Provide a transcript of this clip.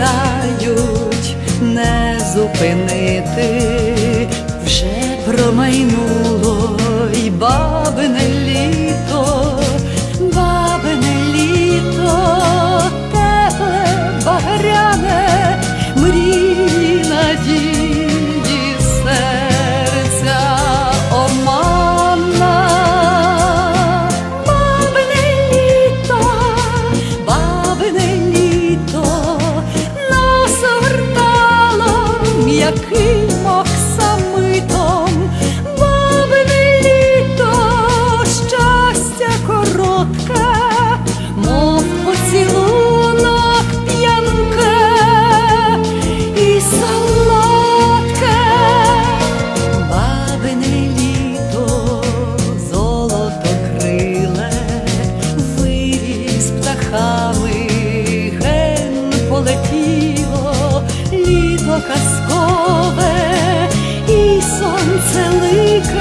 літають, не зупинити, вже промайнуло й бабине. літо, літо казкове і сонце лике.